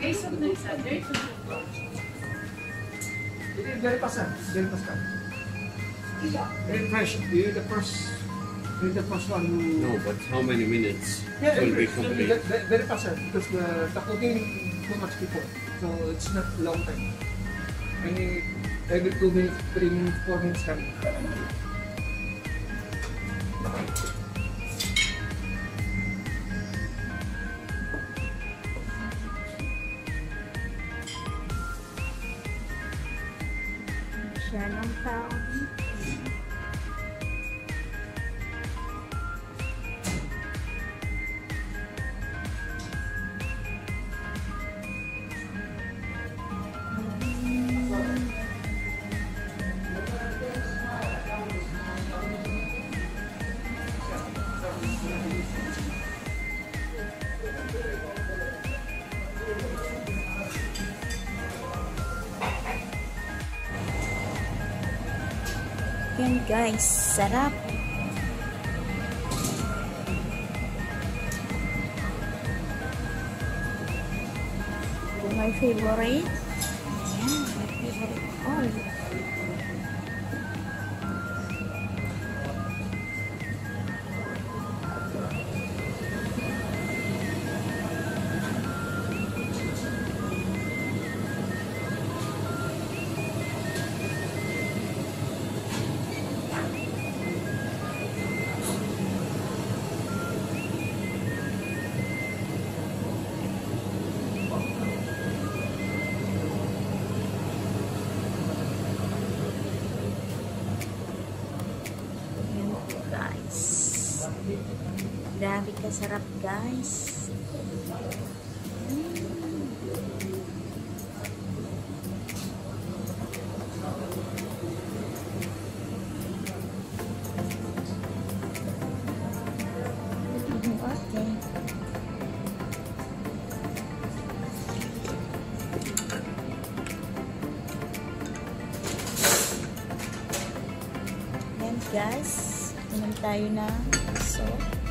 Jason na isa. Jason. Very fast, sir. Very fast, sir. Very fresh. You're the first, you're the first one. who- No, but how many minutes Yeah, will be very, complete? very, very. Because the, the cooking too much before. So it's not long time. Maybe every two minutes, three minutes, four minutes kami. random sound tao dito. Yan guys, sarap. My favorite. Yan, my favorite. Grabe kasarap guys. Guys, inom tayo ng soup.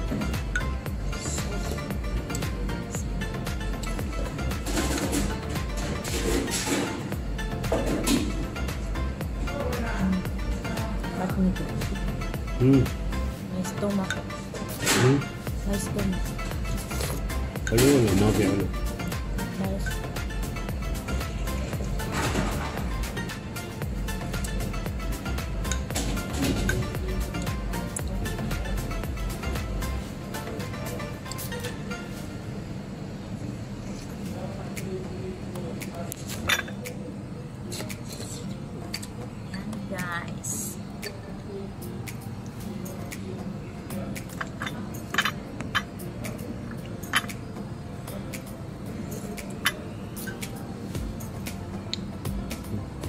May stomach. Hmm? May stomach. Ano yun? Mafia ano? Thank you.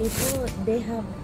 People, they have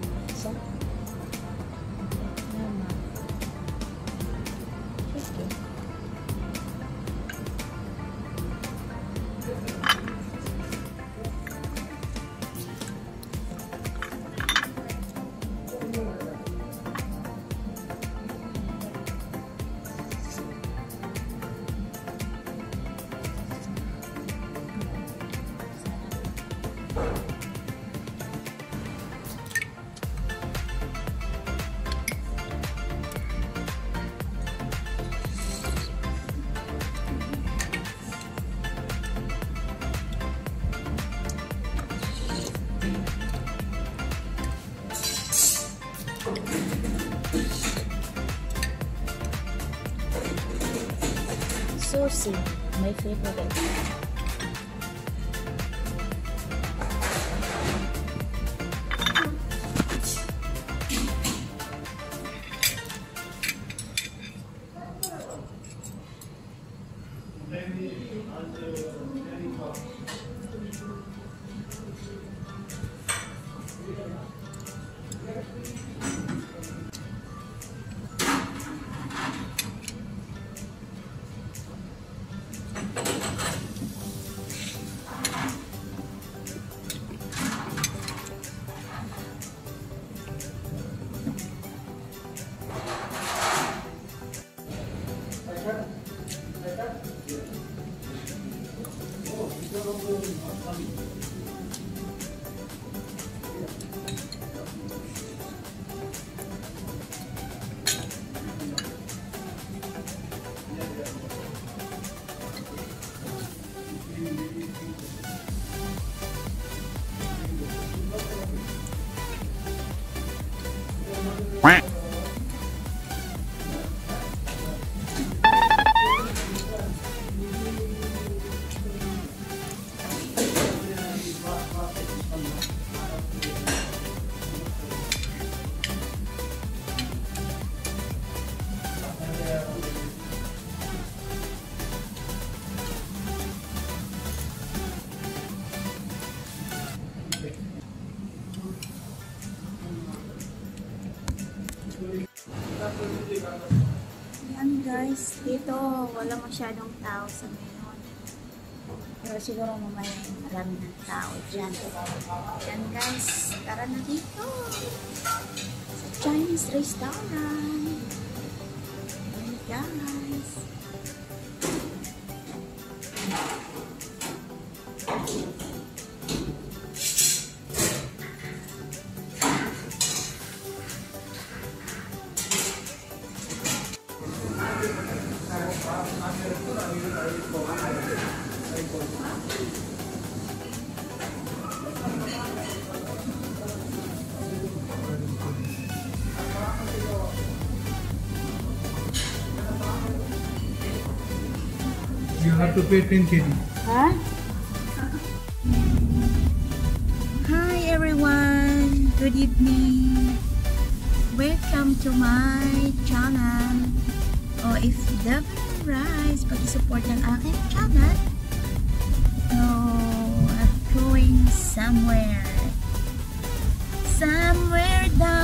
Dorsey, my favorite. Dito wala masyadong tao sa ngayon. Pero siguro mamaya marami ng tao dyan. Yan guys, tara na dito. Sa Chinese restaurant. Yan guys. You have to pay 10 kg. Huh? Hi everyone! Good evening! Welcome to my channel. O if W Rise, pag-support ng aking channel. So, I'm going somewhere. Somewhere down